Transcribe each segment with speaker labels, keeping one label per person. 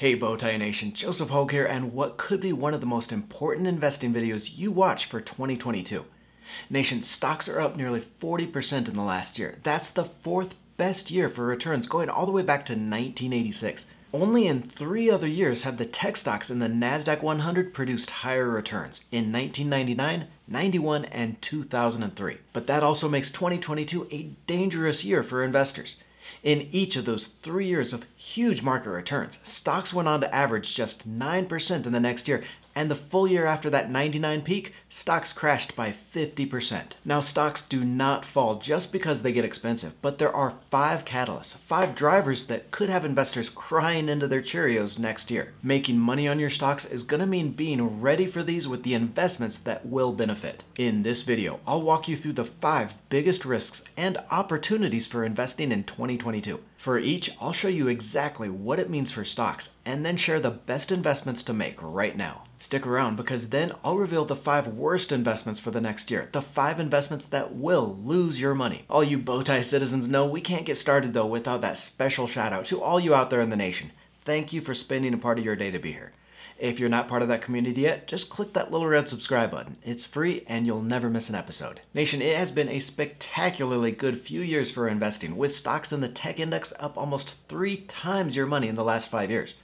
Speaker 1: Hey Bowtie Nation, Joseph Hogue here, and what could be one of the most important investing videos you watch for 2022. Nation, stocks are up nearly 40% in the last year. That's the fourth best year for returns, going all the way back to 1986. Only in three other years have the tech stocks in the NASDAQ 100 produced higher returns in 1999, 91, and 2003. But that also makes 2022 a dangerous year for investors. In each of those three years of huge market returns, stocks went on to average just 9% in the next year and the full year after that 99 peak, stocks crashed by 50%. Now, stocks do not fall just because they get expensive, but there are five catalysts, five drivers that could have investors crying into their Cheerios next year. Making money on your stocks is going to mean being ready for these with the investments that will benefit. In this video, I'll walk you through the five biggest risks and opportunities for investing in 2022. For each, I'll show you exactly what it means for stocks and then share the best investments to make right now. Stick around because then I'll reveal the five worst investments for the next year, the five investments that will lose your money. All you bowtie citizens know we can't get started though without that special shout out to all you out there in the nation. Thank you for spending a part of your day to be here. If you're not part of that community yet, just click that little red subscribe button. It's free and you'll never miss an episode. Nation, it has been a spectacularly good few years for investing, with stocks in the tech index up almost three times your money in the last five years.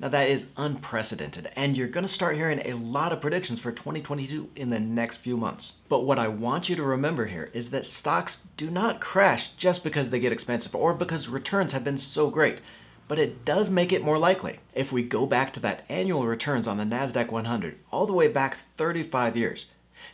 Speaker 1: Now, that is unprecedented, and you're going to start hearing a lot of predictions for 2022 in the next few months. But what I want you to remember here is that stocks do not crash just because they get expensive or because returns have been so great, but it does make it more likely. If we go back to that annual returns on the NASDAQ 100, all the way back 35 years,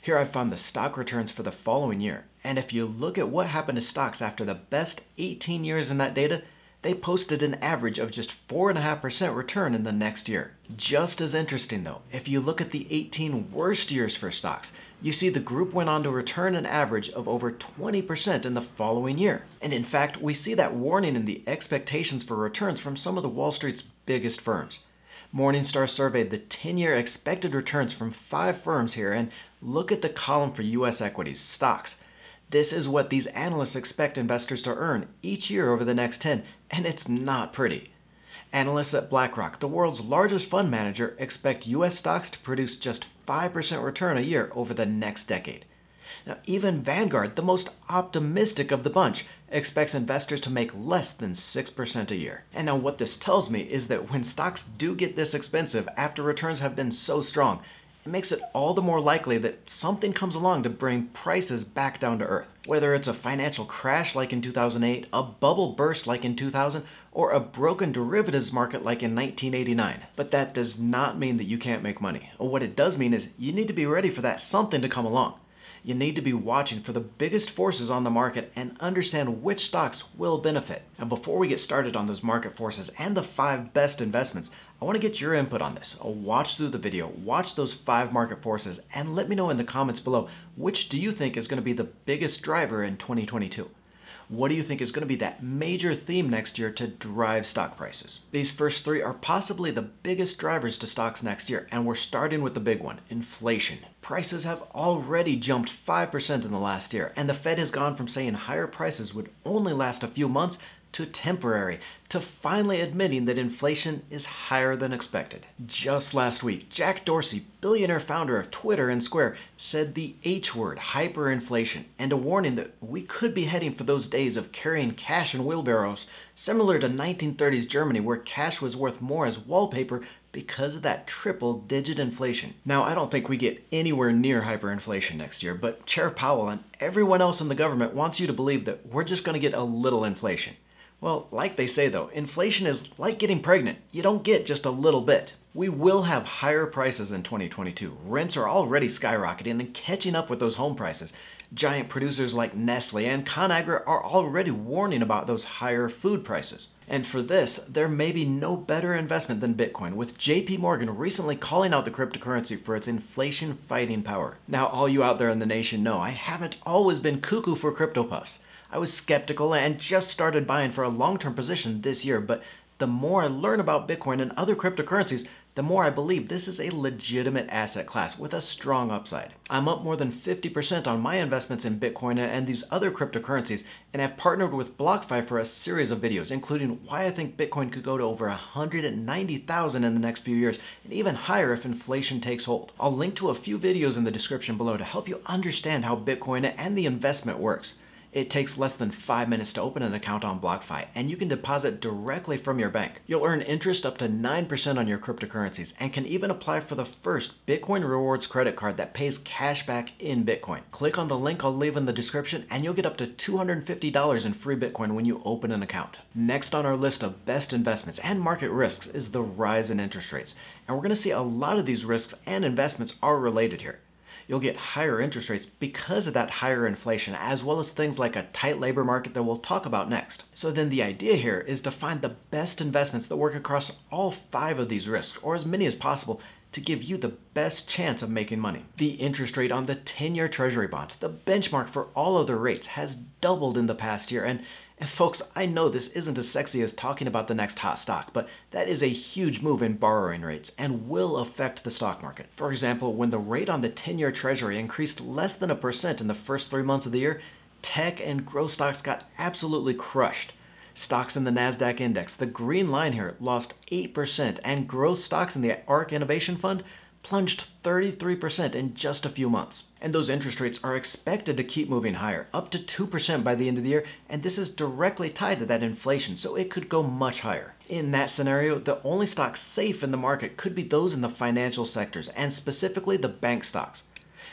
Speaker 1: here I found the stock returns for the following year. And if you look at what happened to stocks after the best 18 years in that data, they posted an average of just 4.5% return in the next year. Just as interesting though, if you look at the 18 worst years for stocks, you see the group went on to return an average of over 20% in the following year. And in fact, we see that warning in the expectations for returns from some of the Wall Street's biggest firms. Morningstar surveyed the 10 year expected returns from five firms here, and look at the column for US equities, stocks. This is what these analysts expect investors to earn each year over the next 10, and it's not pretty. Analysts at BlackRock, the world's largest fund manager, expect US stocks to produce just 5% return a year over the next decade. Now, even Vanguard, the most optimistic of the bunch, expects investors to make less than 6% a year. And now, what this tells me is that when stocks do get this expensive after returns have been so strong, it makes it all the more likely that something comes along to bring prices back down to earth. Whether it's a financial crash like in 2008, a bubble burst like in 2000, or a broken derivatives market like in 1989. But that does not mean that you can't make money. What it does mean is you need to be ready for that something to come along. You need to be watching for the biggest forces on the market and understand which stocks will benefit. And before we get started on those market forces and the five best investments, I want to get your input on this. I'll watch through the video, watch those five market forces, and let me know in the comments below which do you think is going to be the biggest driver in 2022. What do you think is going to be that major theme next year to drive stock prices? These first three are possibly the biggest drivers to stocks next year, and we're starting with the big one inflation. Prices have already jumped 5% in the last year, and the Fed has gone from saying higher prices would only last a few months to temporary, to finally admitting that inflation is higher than expected. Just last week, Jack Dorsey, billionaire founder of Twitter and Square, said the H word, hyperinflation, and a warning that we could be heading for those days of carrying cash in wheelbarrows, similar to 1930s Germany where cash was worth more as wallpaper because of that triple digit inflation. Now, I don't think we get anywhere near hyperinflation next year, but Chair Powell and everyone else in the government wants you to believe that we're just going to get a little inflation. Well, like they say though, inflation is like getting pregnant. You don't get just a little bit. We will have higher prices in 2022. Rents are already skyrocketing and catching up with those home prices. Giant producers like Nestle and ConAgra are already warning about those higher food prices. And for this, there may be no better investment than Bitcoin, with JP Morgan recently calling out the cryptocurrency for its inflation fighting power. Now, all you out there in the nation know I haven't always been cuckoo for crypto puffs. I was skeptical and just started buying for a long term position this year, but The more I learn about Bitcoin and other cryptocurrencies, the more I believe this is a legitimate asset class with a strong upside. I'm up more than 50% on my investments in Bitcoin and these other cryptocurrencies, and have partnered with BlockFi for a series of videos, including why I think Bitcoin could go to over 190,000 in the next few years, and even higher if inflation takes hold. I'll link to a few videos in the description below to help you understand how Bitcoin and the investment works. It takes less than five minutes to open an account on BlockFi, and you can deposit directly from your bank. You'll earn interest up to 9% on your cryptocurrencies and can even apply for the first Bitcoin Rewards credit card that pays cash back in Bitcoin. Click on the link I'll leave in the description, and you'll get up to $250 in free Bitcoin when you open an account. Next on our list of best investments and market risks is the rise in interest rates. And we're going to see a lot of these risks and investments are related here you'll get higher interest rates because of that higher inflation, as well as things like a tight labor market that we'll talk about next. So then the idea here is to find the best investments that work across all five of these risks, or as many as possible, to give you the best chance of making money. The interest rate on the 10-year treasury bond, the benchmark for all other rates, has doubled in the past year and and folks, I know this isn't as sexy as talking about the next hot stock, but that is a huge move in borrowing rates and will affect the stock market. For example, when the rate on the 10-year treasury increased less than a percent in the first three months of the year, tech and growth stocks got absolutely crushed. Stocks in the NASDAQ index, the green line here, lost 8%, and growth stocks in the ARK Innovation Fund plunged 33% in just a few months. And those interest rates are expected to keep moving higher, up to 2% by the end of the year, and this is directly tied to that inflation, so it could go much higher. In that scenario, the only stocks safe in the market could be those in the financial sectors, and specifically the bank stocks.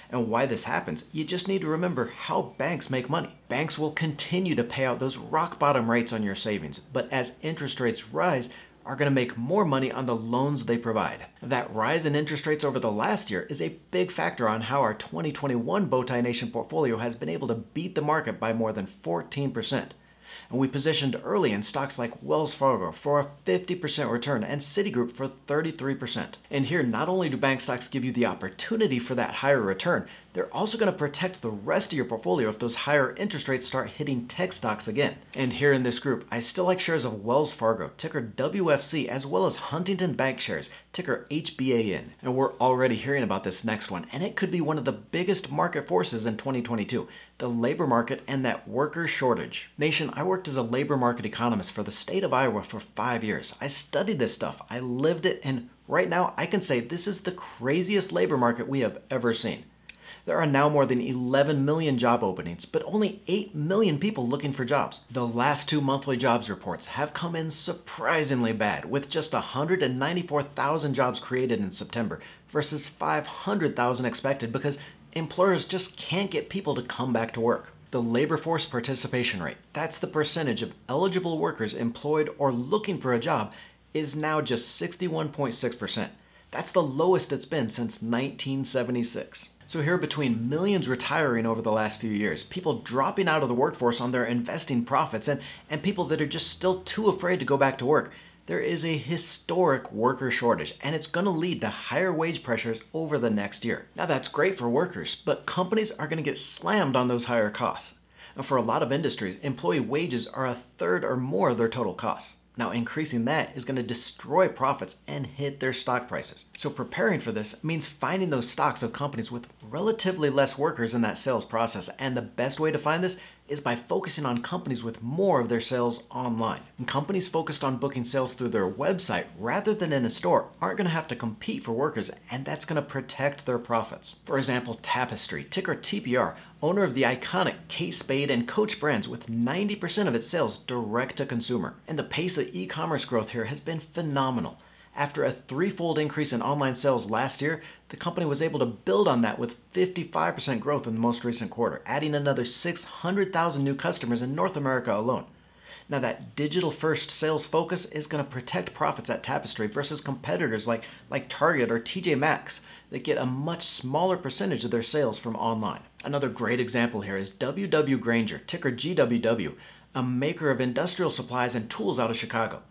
Speaker 1: And why this happens, you just need to remember how banks make money. Banks will continue to pay out those rock bottom rates on your savings, but as interest rates rise, are going to make more money on the loans they provide. That rise in interest rates over the last year is a big factor on how our 2021 Bowtie Nation portfolio has been able to beat the market by more than 14% and we positioned early in stocks like Wells Fargo for a 50% return and Citigroup for 33%. And here, not only do bank stocks give you the opportunity for that higher return, they're also going to protect the rest of your portfolio if those higher interest rates start hitting tech stocks again. And here in this group, I still like shares of Wells Fargo, ticker WFC, as well as Huntington Bank shares, ticker HBAN. And we're already hearing about this next one, and it could be one of the biggest market forces in 2022 the labor market and that worker shortage. Nation, I worked as a labor market economist for the state of Iowa for five years. I studied this stuff, I lived it, and right now I can say this is the craziest labor market we have ever seen. There are now more than 11 million job openings, but only 8 million people looking for jobs. The last two monthly jobs reports have come in surprisingly bad, with just 194,000 jobs created in September versus 500,000 expected because employers just can't get people to come back to work. The labor force participation rate, that's the percentage of eligible workers employed or looking for a job, is now just 61.6%. That's the lowest it's been since 1976. So here between millions retiring over the last few years, people dropping out of the workforce on their investing profits, and, and people that are just still too afraid to go back to work, there is a historic worker shortage, and it's going to lead to higher wage pressures over the next year. Now that's great for workers, but companies are going to get slammed on those higher costs. And for a lot of industries, employee wages are a third or more of their total costs. Now, increasing that is going to destroy profits and hit their stock prices. So, preparing for this means finding those stocks of companies with relatively less workers in that sales process. And the best way to find this is by focusing on companies with more of their sales online. And companies focused on booking sales through their website rather than in a store aren't going to have to compete for workers, and that's going to protect their profits. For example, Tapestry, ticker TPR, owner of the iconic Kate Spade and Coach brands with 90% of its sales direct to consumer. And the pace of e-commerce growth here has been phenomenal. After a threefold increase in online sales last year, the company was able to build on that with 55% growth in the most recent quarter, adding another 600,000 new customers in North America alone. Now, that digital first sales focus is going to protect profits at Tapestry versus competitors like, like Target or TJ Maxx that get a much smaller percentage of their sales from online. Another great example here is WW Grainger, ticker GWW, a maker of industrial supplies and tools out of Chicago.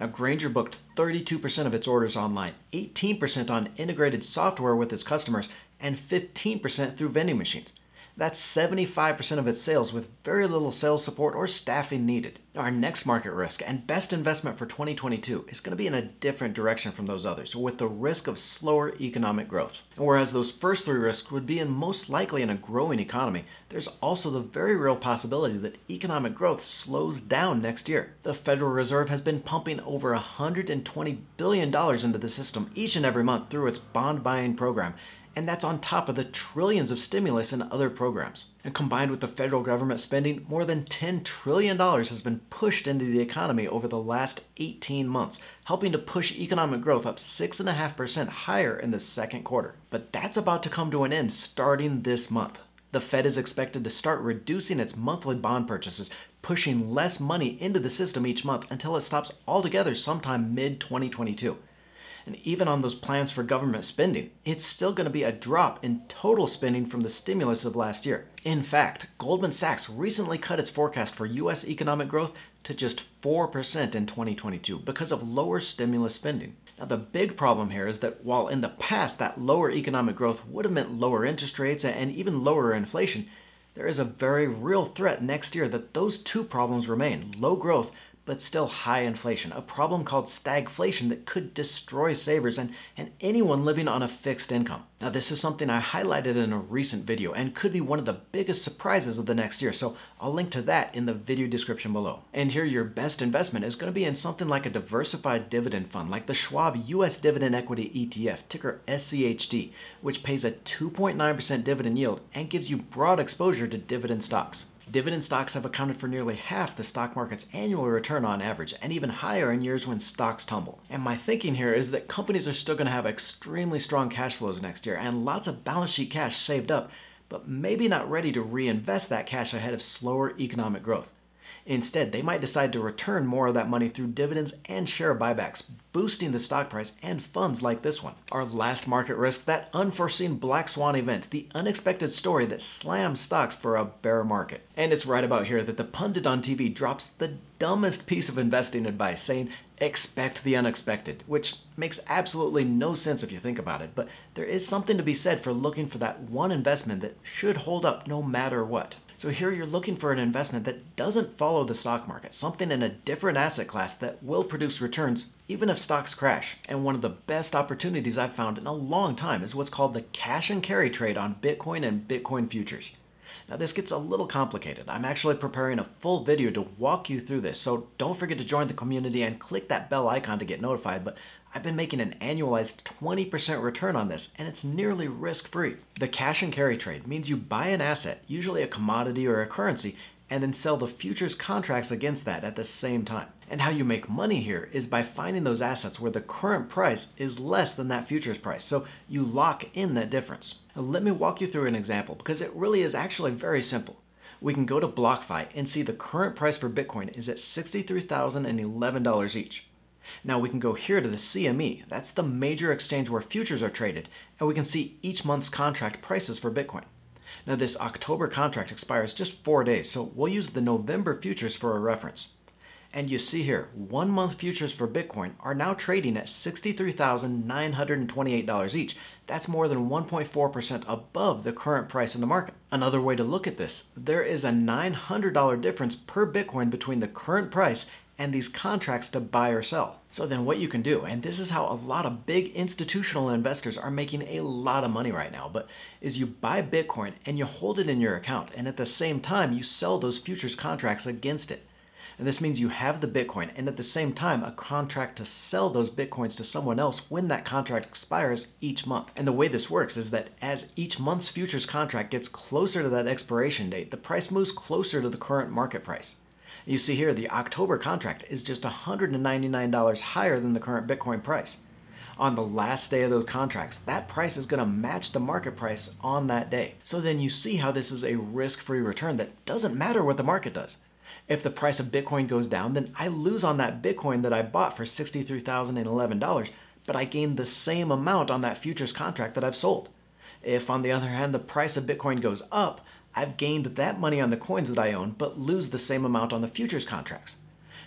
Speaker 1: Now, Grainger booked 32% of its orders online, 18% on integrated software with its customers, and 15% through vending machines. That's 75% of its sales with very little sales support or staffing needed. Our next market risk and best investment for 2022 is going to be in a different direction from those others, with the risk of slower economic growth. Whereas those first three risks would be in most likely in a growing economy, there's also the very real possibility that economic growth slows down next year. The Federal Reserve has been pumping over $120 billion into the system each and every month through its bond buying program, and that's on top of the trillions of stimulus and other programs. And combined with the federal government spending, more than $10 trillion has been pushed into the economy over the last 18 months, helping to push economic growth up 6.5% higher in the second quarter. But that's about to come to an end starting this month. The Fed is expected to start reducing its monthly bond purchases, pushing less money into the system each month until it stops altogether sometime mid 2022. And even on those plans for government spending, it's still going to be a drop in total spending from the stimulus of last year. In fact, Goldman Sachs recently cut its forecast for U.S. economic growth to just 4% in 2022 because of lower stimulus spending. Now, the big problem here is that while in the past that lower economic growth would have meant lower interest rates and even lower inflation, there is a very real threat next year that those two problems remain low growth but still high inflation, a problem called stagflation that could destroy savers and, and anyone living on a fixed income. Now, this is something I highlighted in a recent video and could be one of the biggest surprises of the next year, so I'll link to that in the video description below. And here, your best investment is going to be in something like a diversified dividend fund, like the Schwab US Dividend Equity ETF, ticker SCHD, which pays a 2.9% dividend yield and gives you broad exposure to dividend stocks. Dividend stocks have accounted for nearly half the stock market's annual return on average, and even higher in years when stocks tumble. And my thinking here is that companies are still going to have extremely strong cash flows next year and lots of balance sheet cash saved up, but maybe not ready to reinvest that cash ahead of slower economic growth. Instead, they might decide to return more of that money through dividends and share buybacks, boosting the stock price and funds like this one. Our last market risk, that unforeseen black swan event, the unexpected story that slams stocks for a bear market. And it's right about here that the pundit on TV drops the dumbest piece of investing advice, saying, expect the unexpected, which makes absolutely no sense if you think about it, but there is something to be said for looking for that one investment that should hold up no matter what. So here you're looking for an investment that doesn't follow the stock market, something in a different asset class that will produce returns even if stocks crash. And one of the best opportunities I've found in a long time is what's called the cash and carry trade on Bitcoin and Bitcoin futures. Now this gets a little complicated. I'm actually preparing a full video to walk you through this, so don't forget to join the community and click that bell icon to get notified, but I've been making an annualized 20% return on this, and it's nearly risk-free. The cash and carry trade means you buy an asset, usually a commodity or a currency, and then sell the futures contracts against that at the same time. And how you make money here is by finding those assets where the current price is less than that futures price, so you lock in that difference. Now let me walk you through an example, because it really is actually very simple. We can go to BlockFi and see the current price for Bitcoin is at $63,011 each. Now we can go here to the CME, that's the major exchange where futures are traded, and we can see each month's contract prices for Bitcoin. Now this October contract expires just four days, so we'll use the November futures for a reference. And you see here, one month futures for Bitcoin are now trading at $63,928 each. That's more than 1.4% above the current price in the market. Another way to look at this, there is a $900 difference per Bitcoin between the current price and these contracts to buy or sell. So then what you can do, and this is how a lot of big institutional investors are making a lot of money right now, but is you buy Bitcoin and you hold it in your account and at the same time you sell those futures contracts against it. And this means you have the Bitcoin and at the same time a contract to sell those Bitcoins to someone else when that contract expires each month. And the way this works is that as each month's futures contract gets closer to that expiration date, the price moves closer to the current market price. You see here the October contract is just $199 higher than the current Bitcoin price. On the last day of those contracts, that price is going to match the market price on that day. So then you see how this is a risk-free return that doesn't matter what the market does. If the price of Bitcoin goes down, then I lose on that Bitcoin that I bought for $63,011, but I gain the same amount on that futures contract that I've sold. If, on the other hand, the price of Bitcoin goes up, I've gained that money on the coins that I own, but lose the same amount on the futures contracts.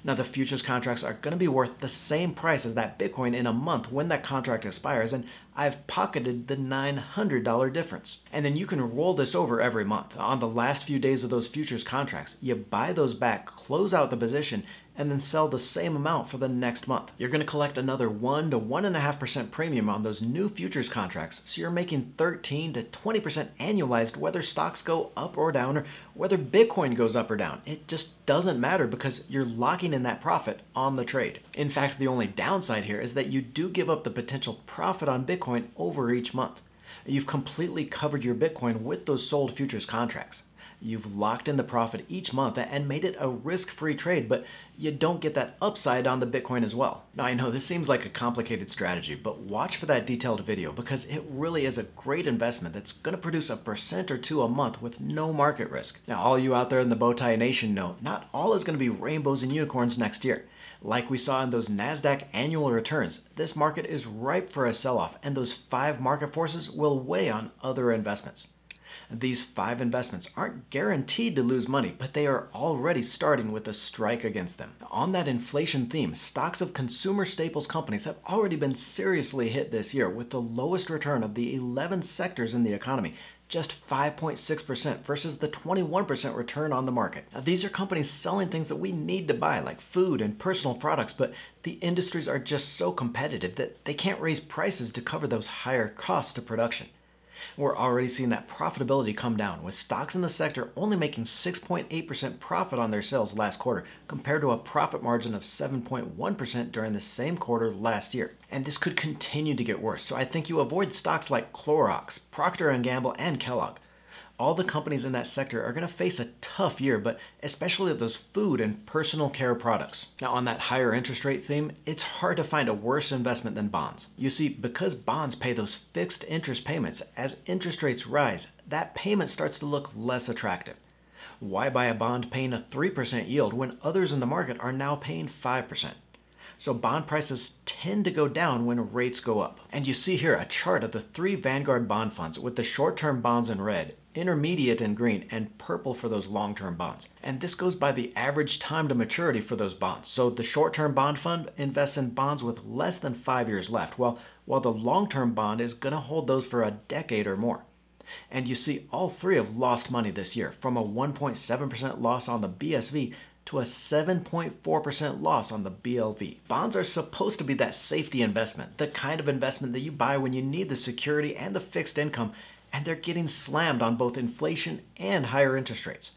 Speaker 1: Now, the futures contracts are going to be worth the same price as that Bitcoin in a month when that contract expires, and I've pocketed the $900 difference. And then you can roll this over every month. On the last few days of those futures contracts, you buy those back, close out the position, and then sell the same amount for the next month. You're going to collect another 1 to 1.5% premium on those new futures contracts, so you're making 13 to 20% annualized whether stocks go up or down or whether Bitcoin goes up or down. It just doesn't matter because you're locking in that profit on the trade. In fact, the only downside here is that you do give up the potential profit on Bitcoin over each month. You've completely covered your Bitcoin with those sold futures contracts. You've locked in the profit each month and made it a risk free trade, but you don't get that upside on the Bitcoin as well. Now, I know this seems like a complicated strategy, but watch for that detailed video because it really is a great investment that's going to produce a percent or two a month with no market risk. Now, all you out there in the Bowtie Nation know not all is going to be rainbows and unicorns next year. Like we saw in those NASDAQ annual returns, this market is ripe for a sell off, and those five market forces will weigh on other investments. These five investments aren't guaranteed to lose money, but they are already starting with a strike against them. On that inflation theme, stocks of consumer staples companies have already been seriously hit this year with the lowest return of the 11 sectors in the economy, just 5.6% versus the 21% return on the market. Now, these are companies selling things that we need to buy, like food and personal products, but the industries are just so competitive that they can't raise prices to cover those higher costs of production. We're already seeing that profitability come down, with stocks in the sector only making 6.8% profit on their sales last quarter, compared to a profit margin of 7.1% during the same quarter last year. And this could continue to get worse, so I think you avoid stocks like Clorox, Procter & Gamble, and Kellogg all the companies in that sector are going to face a tough year, but especially those food and personal care products. Now, on that higher interest rate theme, it's hard to find a worse investment than bonds. You see, because bonds pay those fixed interest payments, as interest rates rise, that payment starts to look less attractive. Why buy a bond paying a 3% yield when others in the market are now paying 5%? So bond prices tend to go down when rates go up. And you see here a chart of the three Vanguard bond funds with the short-term bonds in red, intermediate in green, and purple for those long-term bonds. And this goes by the average time to maturity for those bonds. So the short-term bond fund invests in bonds with less than five years left, while, while the long-term bond is going to hold those for a decade or more. And you see all three have lost money this year, from a 1.7% loss on the BSV to a 7.4% loss on the BLV. Bonds are supposed to be that safety investment, the kind of investment that you buy when you need the security and the fixed income, and they're getting slammed on both inflation and higher interest rates.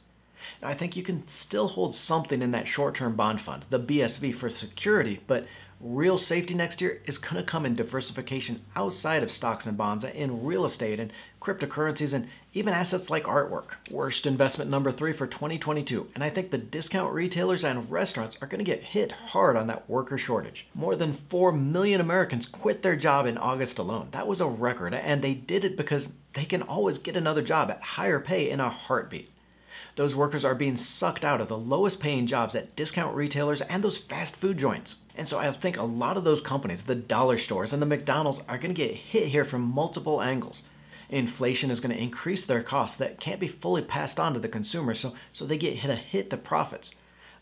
Speaker 1: Now, I think you can still hold something in that short term bond fund, the BSV, for security, but Real safety next year is going to come in diversification outside of stocks and bonds in real estate and cryptocurrencies and even assets like artwork. Worst investment number three for 2022, and I think the discount retailers and restaurants are going to get hit hard on that worker shortage. More than 4 million Americans quit their job in August alone. That was a record, and they did it because they can always get another job at higher pay in a heartbeat. Those workers are being sucked out of the lowest paying jobs at discount retailers and those fast food joints. And so I think a lot of those companies, the dollar stores and the McDonald's, are going to get hit here from multiple angles. Inflation is going to increase their costs that can't be fully passed on to the consumer, so, so they get hit a hit to profits.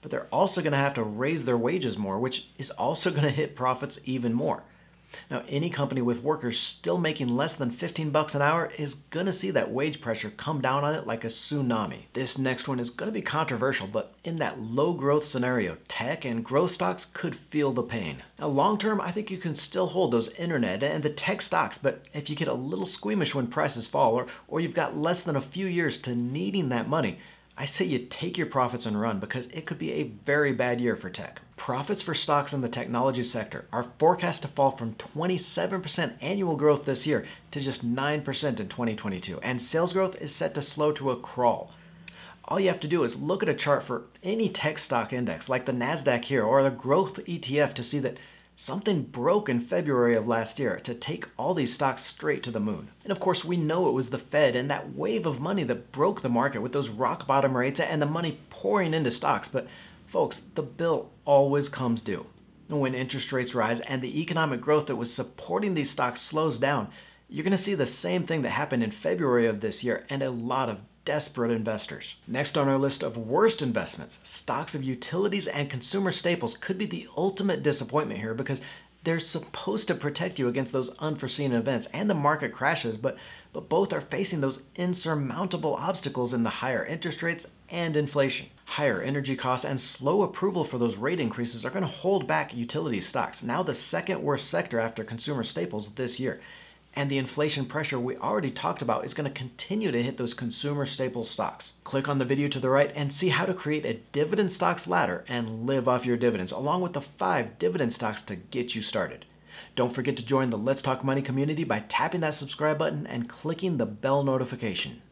Speaker 1: But they're also going to have to raise their wages more, which is also going to hit profits even more. Now, any company with workers still making less than 15 bucks an hour is to see that wage pressure come down on it like a tsunami. This next one is to be controversial, but in that low growth scenario, tech and growth stocks could feel the pain. Now, long term, I think you can still hold those internet and the tech stocks, but if you get a little squeamish when prices fall or, or you've got less than a few years to needing that money, I say you take your profits and run because it could be a very bad year for tech. Profits for stocks in the technology sector are forecast to fall from 27% annual growth this year to just 9% in 2022, and sales growth is set to slow to a crawl. All you have to do is look at a chart for any tech stock index like the NASDAQ here or the growth ETF to see that Something broke in February of last year to take all these stocks straight to the moon. And of course, we know it was the Fed and that wave of money that broke the market with those rock bottom rates and the money pouring into stocks. But folks, the bill always comes due. And When interest rates rise and the economic growth that was supporting these stocks slows down, you're going to see the same thing that happened in February of this year and a lot of desperate investors. Next on our list of worst investments, stocks of utilities and consumer staples could be the ultimate disappointment here because they're supposed to protect you against those unforeseen events and the market crashes, but, but both are facing those insurmountable obstacles in the higher interest rates and inflation. Higher energy costs and slow approval for those rate increases are going to hold back utility stocks, now the second worst sector after consumer staples this year. And the inflation pressure we already talked about is going to continue to hit those consumer staple stocks. Click on the video to the right and see how to create a dividend stocks ladder and live off your dividends, along with the five dividend stocks to get you started. Don't forget to join the Let's Talk Money community by tapping that subscribe button and clicking the bell notification.